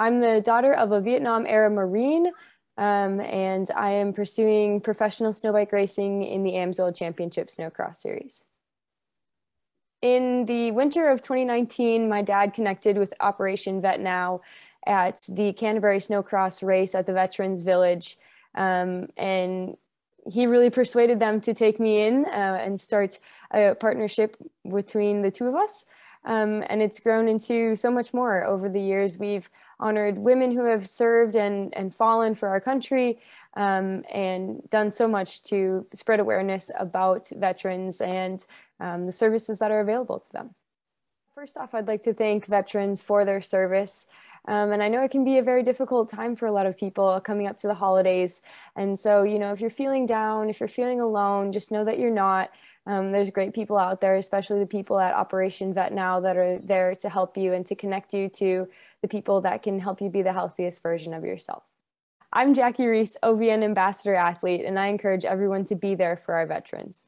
I'm the daughter of a Vietnam era Marine, um, and I am pursuing professional snowbike racing in the AMSOIL Championship Snowcross Series. In the winter of 2019, my dad connected with Operation Vet Now at the Canterbury Snowcross race at the Veterans Village. Um, and he really persuaded them to take me in uh, and start a partnership between the two of us. Um, and it's grown into so much more over the years. We've honored women who have served and, and fallen for our country um, and done so much to spread awareness about veterans and um, the services that are available to them. First off, I'd like to thank veterans for their service. Um, and I know it can be a very difficult time for a lot of people coming up to the holidays. And so, you know, if you're feeling down, if you're feeling alone, just know that you're not. Um, there's great people out there, especially the people at Operation Vet Now that are there to help you and to connect you to the people that can help you be the healthiest version of yourself. I'm Jackie Riess, OVN Ambassador Athlete, and I encourage everyone to be there for our veterans.